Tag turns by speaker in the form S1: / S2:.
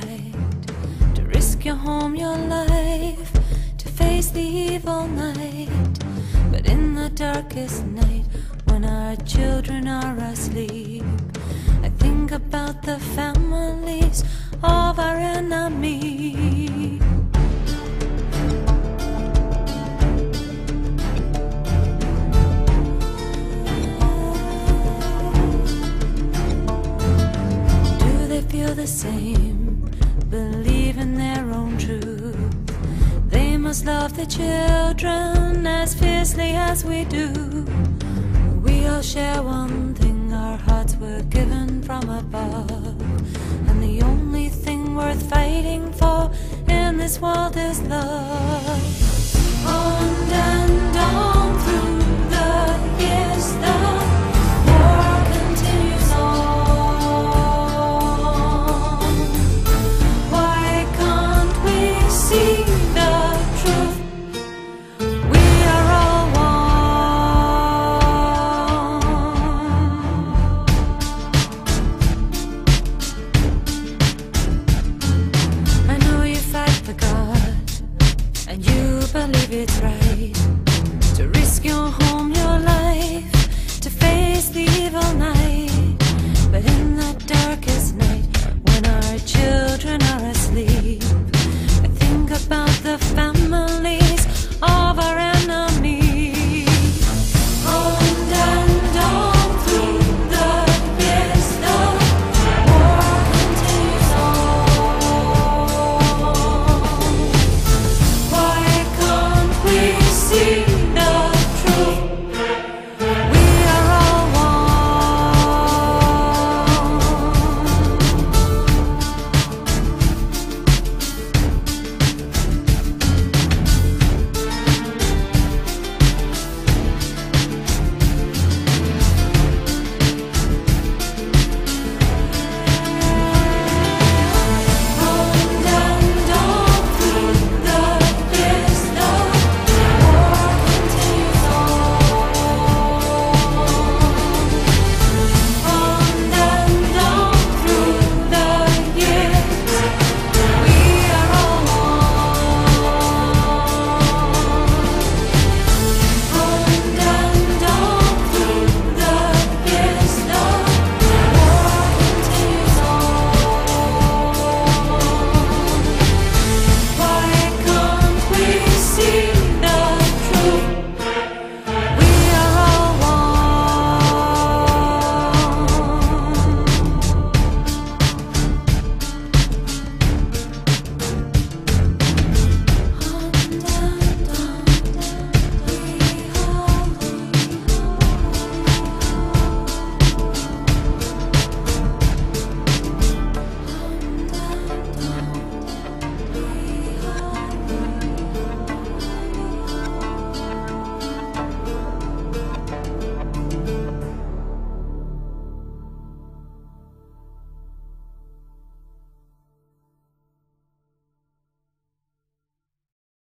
S1: to risk your home, your life, to face the evil night. But in the darkest night, when our children are asleep. The same? Believe in their own truth. They must love their children as fiercely as we do. We all share one thing, our hearts were given from above. And the only thing worth fighting for in this world is love.